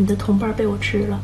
你的同伴被我吃了。